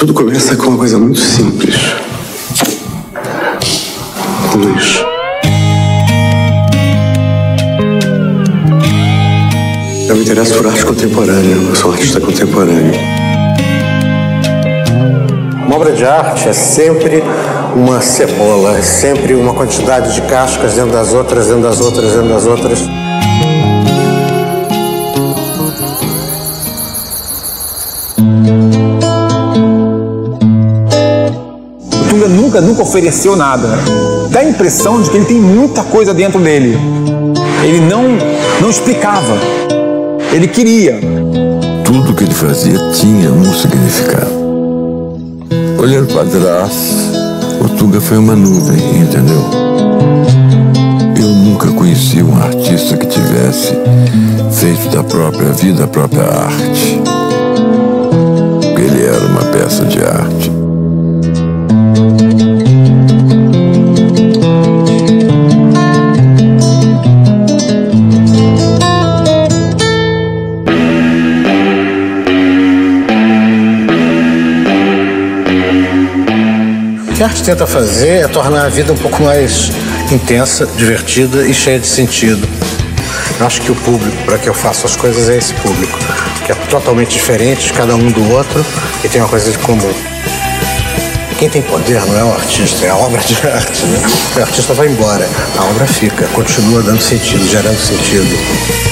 Tudo começa com uma coisa muito simples. Luz. Eu me interesso por arte contemporânea. Eu sou artista contemporâneo. Uma obra de arte é sempre uma cebola, é sempre uma quantidade de cascas dentro das outras, dentro das outras, dentro das outras. Nunca, ofereceu nada. Dá a impressão de que ele tem muita coisa dentro dele. Ele não, não explicava. Ele queria. Tudo que ele fazia tinha um significado. Olhando para trás, o Tunga foi uma nuvem, entendeu? Eu nunca conheci um artista que tivesse feito da própria vida a própria arte. Que a arte tenta fazer é tornar a vida um pouco mais intensa, divertida e cheia de sentido. Eu acho que o público para que eu faço as coisas é esse público, que é totalmente diferente, cada um do outro, e tem uma coisa de comum. Quem tem poder não é o artista, é a obra de arte. Né? O artista vai embora, a obra fica, continua dando sentido, gerando sentido.